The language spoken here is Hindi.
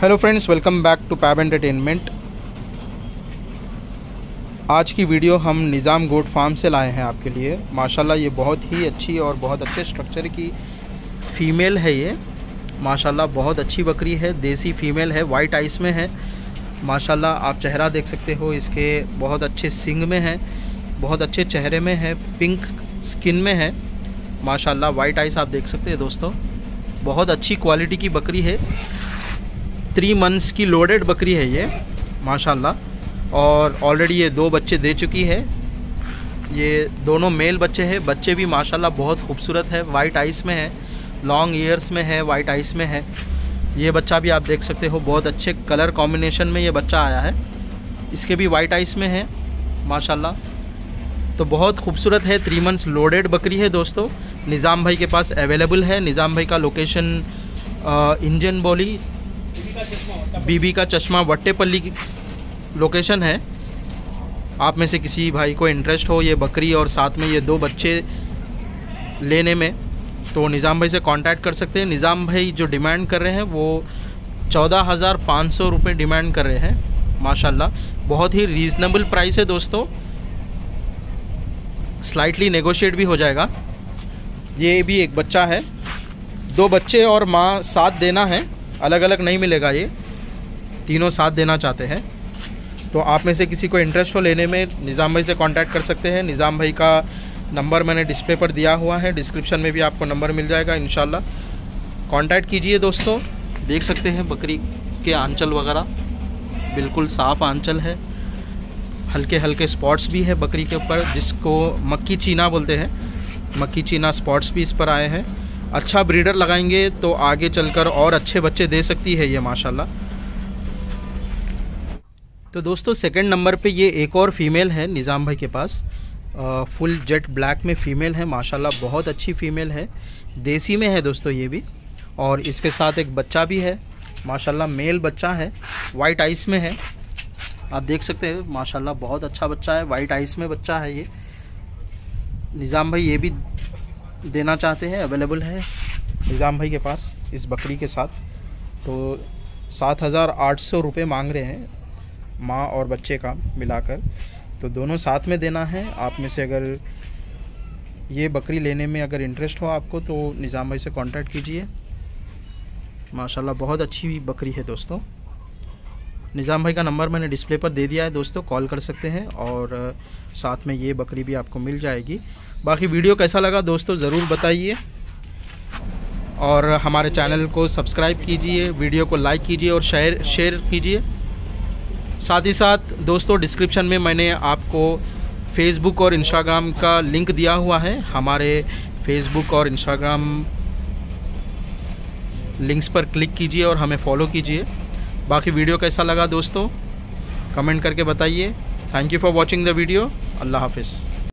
Hello friends welcome back to Pab entertainment आज की वीडियो हम निज़ाम गोट फार्म से लाए हैं आपके लिए। माशाल्लाह ये बहुत ही अच्छी और बहुत अच्छे स्ट्रक्चर की फ़ीमेल है ये। माशाल्लाह बहुत अच्छी बकरी है, देसी फीमेल है वाइट आइस में है। माशाल्लाह आप चेहरा देख सकते हो, इसके बहुत अच्छे सिंग में है, बहुत अच्छे चेहरे में है पिंक स्किन में है। माशाल्लाह वाइट आइस आप देख सकते हैं दोस्तों। बहुत अच्छी क्वालिटी की बकरी है। थ्री मंथ्स की लोडेड बकरी है ये, माशाल्लाह। और ऑलरेडी ये दो बच्चे दे चुकी है। ये दोनों मेल बच्चे हैं। बच्चे भी माशाल्लाह बहुत खूबसूरत है। वाइट आइस में है। लॉन्ग ईयर्स में है वाइट आइस में है। ये बच्चा भी आप देख सकते हो, बहुत अच्छे कलर कॉम्बिनेशन में ये बच्चा आया है। इसके भी वाइट आइस में है, माशाल्लाह। तो बहुत खूबसूरत है। थ्री मंथ्स लोडेड बकरी है दोस्तों। निज़ाम भाई के पास अवेलेबल है। निज़ाम भाई का लोकेशन इंजन बोली। बीबी का चश्मा वट्टेपल्ली की लोकेशन है। आप में से किसी भाई को इंटरेस्ट हो, ये बकरी और साथ में ये दो बच्चे लेने में तो निज़ाम भाई से कांटेक्ट कर सकते हैं। निज़ाम भाई जो डिमांड कर रहे हैं, वो चौदह हज़ार पाँच सौ रुपये डिमांड कर रहे हैं, माशाल्लाह। बहुत ही रीज़नेबल प्राइस है दोस्तों। स्लाइटली नेगोशिएट भी हो जाएगा। ये भी एक बच्चा है। दो बच्चे और माँ साथ देना है। अलग अलग नहीं मिलेगा ये। तीनों साथ देना चाहते हैं। तो आप में से किसी को इंटरेस्ट हो लेने में, निज़ाम भाई से कांटेक्ट कर सकते हैं। निज़ाम भाई का नंबर मैंने डिस्प्ले पर दिया हुआ है। डिस्क्रिप्शन में भी आपको नंबर मिल जाएगा इन कांटेक्ट कीजिए दोस्तों। देख सकते हैं बकरी के आंचल वगैरह। बिल्कुल साफ़ आंचल है। हल्के हल्के स्पॉट्स भी है बकरी के ऊपर, जिसको मक्की चीना बोलते हैं। मक्की चीना स्पॉट्स भी इस पर आए हैं। अच्छा ब्रीडर लगाएँगे तो आगे चलकर और अच्छे बच्चे दे सकती है ये माशाल्लाह। तो दोस्तों सेकंड नंबर पे ये एक और फीमेल है निज़ाम भाई के पास। आ, फुल जेट ब्लैक में फ़ीमेल है माशाल्लाह बहुत अच्छी फ़ीमेल है। देसी में है दोस्तों ये भी। और इसके साथ एक बच्चा भी है माशाल्लाह मेल बच्चा है वाइट आइस में है। आप देख सकते हैं माशाल्लाह बहुत अच्छा बच्चा है वाइट आइस में बच्चा है ये। निज़ाम भाई ये भी देना चाहते हैं अवेलेबल है निज़ाम भाई के पास इस बकरी के साथ। तो सात हज़ार आठ सौ रुपये मांग रहे हैं माँ और बच्चे का मिलाकर। तो दोनों साथ में देना है। आप में से अगर ये बकरी लेने में अगर इंटरेस्ट हो आपको तो निज़ाम भाई से कांटेक्ट कीजिए। माशाल्लाह, बहुत अच्छी बकरी है दोस्तों। निज़ाम भाई का नंबर मैंने डिस्प्ले पर दे दिया है दोस्तों कॉल कर सकते हैं और साथ में ये बकरी भी आपको मिल जाएगी। बाकी वीडियो कैसा लगा दोस्तों ज़रूर बताइए। और हमारे चैनल को सब्सक्राइब कीजिए, वीडियो को लाइक कीजिए और शेयर शेयर कीजिए। साथ ही साथ दोस्तों डिस्क्रिप्शन में मैंने आपको फेसबुक और इंस्टाग्राम का लिंक दिया हुआ है। हमारे फेसबुक और इंस्टाग्राम लिंक्स पर क्लिक कीजिए और हमें फॉलो कीजिए। बाकी वीडियो कैसा लगा दोस्तों? कमेंट करके बताइए। Thank you for watching the video अल्लाह हाफिज़।